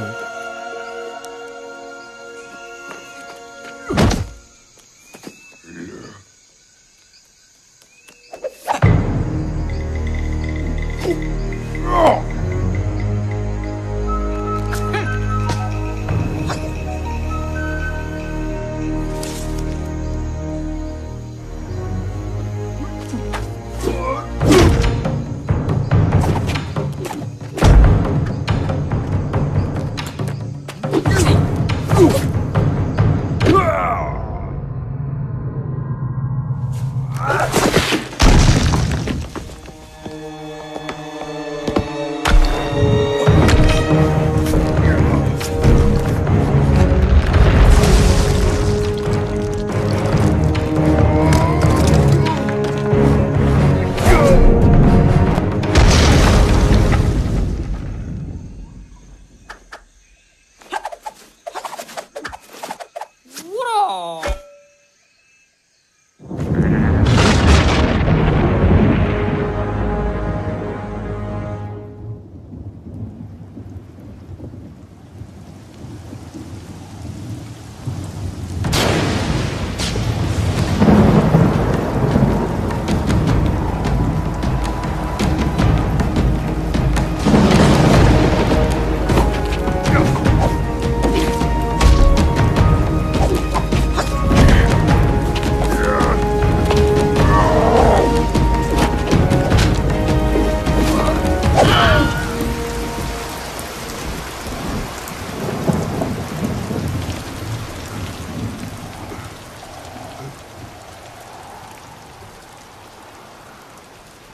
네.